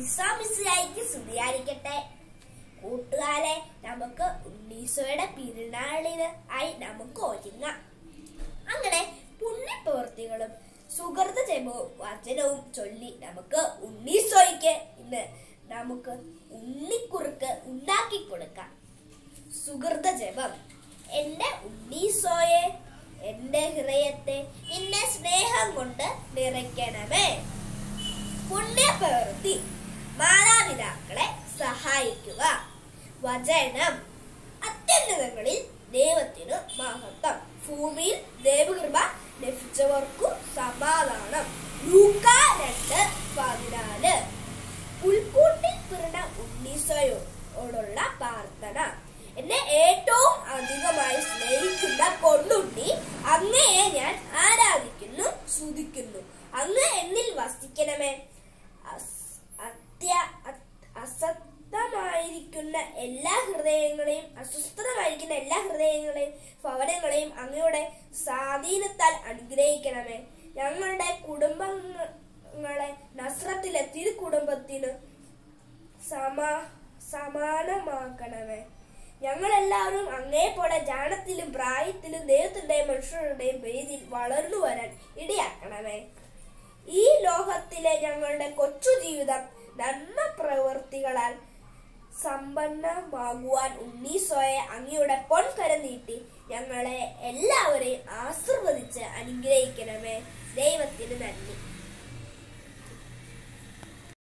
ഈസാമിസിയായിക്ക് സ്തുതിയായിരിക്കട്ടെ. കൂട്ടുകാരെ നമുക്ക് ഉണ്ണീസോയുടെ പിരുനാളിന് ആയി നമുക്ക് ഒരുങ്ങാം. അങ്ങനെ പുണ്യപ്രവൃത്തികളും സുഹൃത ജപവും വചനവും ചൊല്ലി നമുക്ക് ഉണ്ണീസോയ്ക്ക് ഇന്ന് നമുക്ക് ഉണ്ണിക്കുറുക്ക് ഉണ്ടാക്കി കൊടുക്കാം. സുഹൃത ജപം. എന്റെ ഉണ്ണീസോയെ എന്റെ ഹൃദയത്തെ നിന്റെ സ്നേഹം കൊണ്ട് നിറയ്ക്കണമേ. പുണ്യപ്രവൃത്തി. മാതാപിതാക്കളെ സഹായിക്കുക. വചനം അത്യുന്നതങ്ങളിൽ ദൈവത്തിനു മഹത്വം. ഭൂമിയിൽ ദൈവകൃപ ലഭിച്ചവർക്കു സമാധാനം. ലൂക്ക രണ്ട് പതിനാല്. പുൽക്കൂട്ടിൽ പിറന്ന ഉണ്ണീസയോടുള്ള പ്രാർത്ഥന. അസക്തമായിരിക്കുന്ന എല്ലാ ഹൃദയങ്ങളെയും അസ്വസ്ഥത കഴിക്കുന്ന എല്ലാ ഹൃദയങ്ങളെയും ഭവനങ്ങളെയും അങ്ങയുടെ സ്വാധീനത്താൽ അനുഗ്രഹിക്കണമേ. ഞങ്ങളുടെ കുടുംബങ്ങളെ നസ്രത്തിലെ തിരു കുടുംബത്തിന് സമാ സമാനമാക്കണമേ. ഞങ്ങളെല്ലാവരും അങ്ങേപോലെ ജാനത്തിലും പ്രായത്തിലും ദൈവത്തിന്റെയും മനുഷ്യരുടെയും പേരിൽ വളർന്നു വരാൻ ഇടയാക്കണമേ. ഈ ലോകത്തിലെ ഞങ്ങളുടെ കൊച്ചു ജീവിതം നന്മ പ്രവൃത്തികളാൽ സമ്പന്നമാകുവാൻ ഉണ്ണീസോയെ അങ്ങയുടെ പൊൻകരം നീട്ടി ഞങ്ങളെ എല്ലാവരെയും ആശീർവദിച്ച് നന്ദി